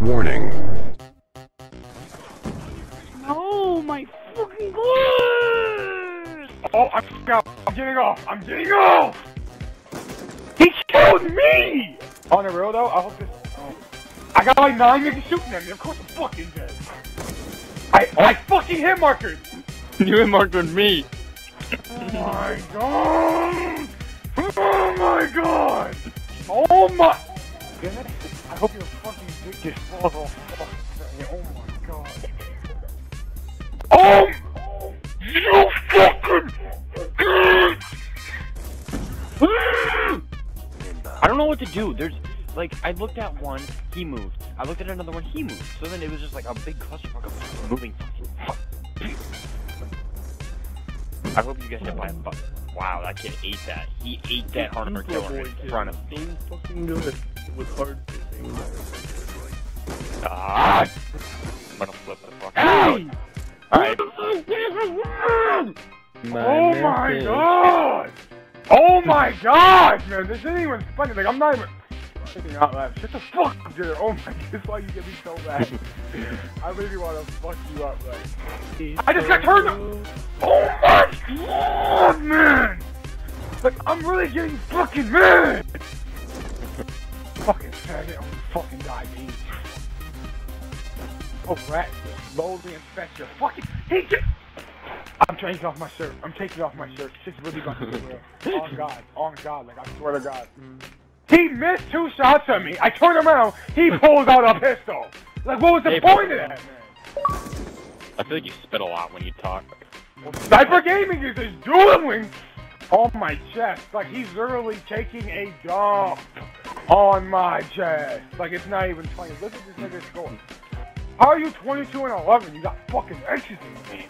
Warning. No, my fucking glasses! Oh, I'm out. I'm getting off. I'm getting off. He killed me. On the real though, I hope this. Oh. I got like nine niggas shooting at me. Of course I'm fucking dead. I I fucking hit markers. You hit marked on me. Oh my god! Oh my god! Oh my! Damn. I hope your fucking dick Oh my god. Oh! You fucking! Oh, I don't know what to do. There's like I looked at one, he moved. I looked at another one, he moved. So then it was just like a big clusterfuck of moving. I hope you guys hit by a bus. Wow, that kid ate that. He ate that hunter killer in front of me. Fucking good with hard Ah! I'm gonna flip the fuck out. Alright. Oh my god! Oh my god, man! This isn't even funny. Like, I'm not even loud. Shut the fuck up, dude. Oh my, this is why you get me so mad. I really want to fuck you up, like. I just got turned! Oh my god, man! Like, I'm really getting fucking mad! fucking faggot, I'm fucking diabetes. Oh, rat, slowly infect your fucking. He just. I'm taking off my shirt. I'm taking off my shirt. Shit's really about to be real. On God. On God. Like, I swear to God. Mm-hmm. He missed two shots at me. I turned around. He pulls out a pistol. Like, what was the Hey, point of that, man? I feel like you spit a lot when you talk. Sniper Gaming is just dueling on my chest. Like, he's literally taking a dump on my chest. Like, it's not even funny. Look at this nigga score. How are you 22 and 11? You got fucking X's in your name.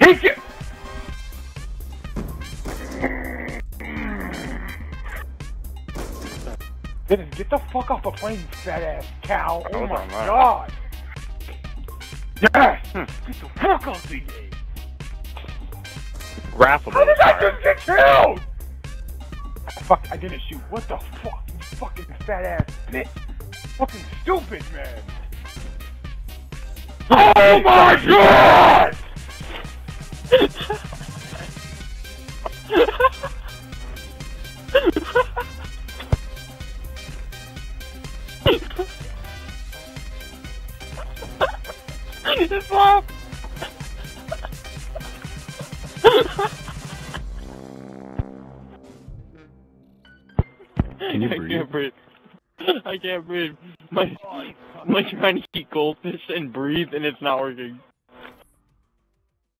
He get. Dennis, get the fuck off the plane, you fat ass cow. Oh my god. Yes! Get the fuck off the Dave. Grapple How did I just get killed? Fuck, I didn't shoot. What the fuck? You fucking fat ass bitch. Fucking stupid, man. Oh my god! Can you breathe? I can't breathe. I can't breathe. My, oh my trying to eat goldfish and breathe, and it's not working.